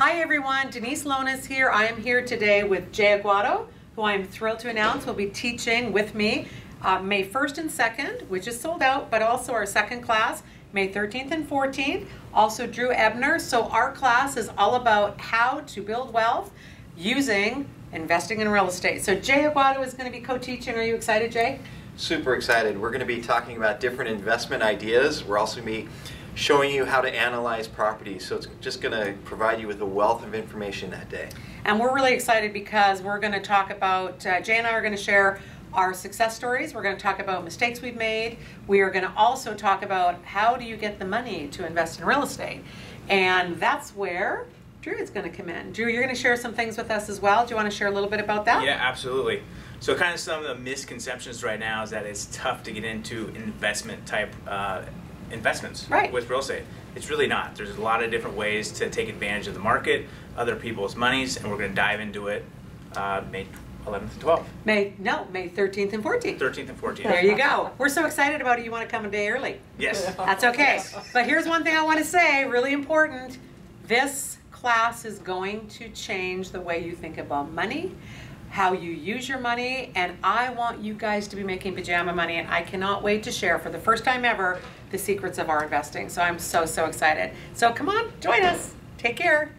Hi everyone, Denise Lones here. I am here today with Jay Agoado, who I am thrilled to announce will be teaching with me uh, May 1st and 2nd, which is sold out, but also our second class, May 13th and 14th. Also Drew Ebner. So our class is all about how to build wealth using investing in real estate. So Jay Agoado is going to be co-teaching. Are you excited, Jay? Super excited. We're going to be talking about different investment ideas. We're also going to be showing you how to analyze properties. So it's just going to provide you with a wealth of information that day. And we're really excited because we're going to talk about, uh, Jay and I are going to share our success stories. We're going to talk about mistakes we've made. We are going to also talk about how do you get the money to invest in real estate. And that's where Drew is going to come in. Drew, you're going to share some things with us as well. Do you want to share a little bit about that? Yeah, absolutely. So, kind of some of the misconceptions right now is that it's tough to get into investment type uh, investments right. with real estate. It's really not. There's a lot of different ways to take advantage of the market, other people's monies, and we're going to dive into it uh, May 11th and 12th. May no, May 13th and 14th. 13th and 14th. There you go. We're so excited about it. You want to come a day early? Yes. That's okay. But here's one thing I want to say, really important. This class is going to change the way you think about money, how you use your money, and I want you guys to be making pajama money, and I cannot wait to share for the first time ever the secrets of our investing. So I'm so, so excited. So come on, join us. Take care.